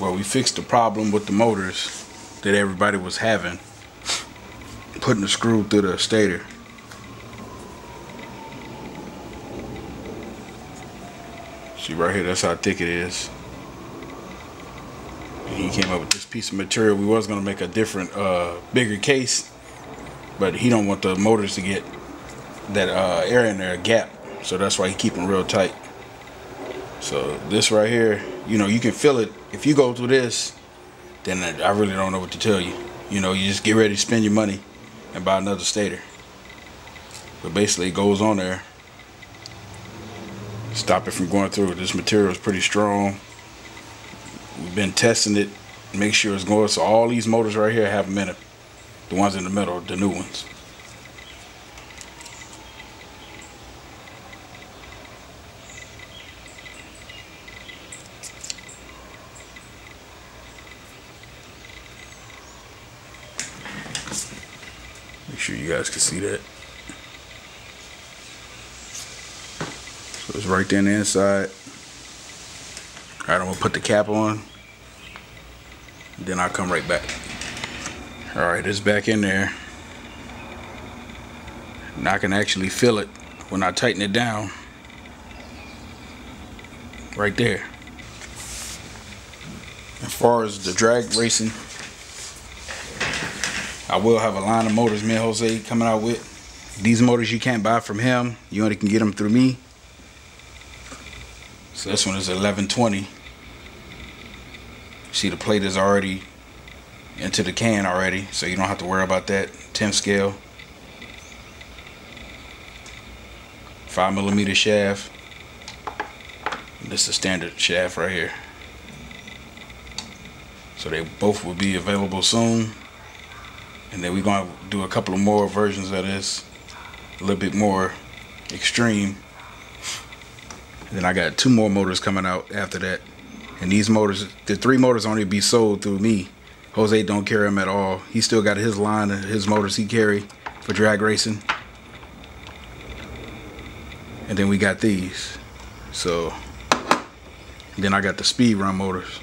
well, we fixed the problem with the motors that everybody was having. Putting the screw through the stator. See right here, that's how thick it is. And he came up with this piece of material. We was gonna make a different, uh, bigger case, but he don't want the motors to get that uh, air in there, gap. So that's why he keep them real tight. So this right here, you know, you can feel it. If you go through this, then I really don't know what to tell you. You know, you just get ready to spend your money and buy another stator. But basically it goes on there. Stop it from going through. This material is pretty strong. We've been testing it. Make sure it's going. So all these motors right here have them in it. The ones in the middle, the new ones. Sure you guys can see that. So it's right there on the inside. All right, I'm gonna put the cap on. Then I'll come right back. All right, it's back in there. Now I can actually feel it when I tighten it down. Right there. As far as the drag racing, I will have a line of motors me and Jose coming out with. These motors you can't buy from him. You only can get them through me. So this one is 1120. See the plate is already into the can already, so you don't have to worry about that. 10 scale. 5 millimeter shaft. This is a standard shaft right here. So they both will be available soon. And then we're going to do a couple of more versions of this. A little bit more extreme. And then I got two more motors coming out after that. And these motors, the three motors only be sold through me. Jose don't carry them at all. He still got his line of his motors he carry for drag racing. And then we got these. So then I got the speed run motors.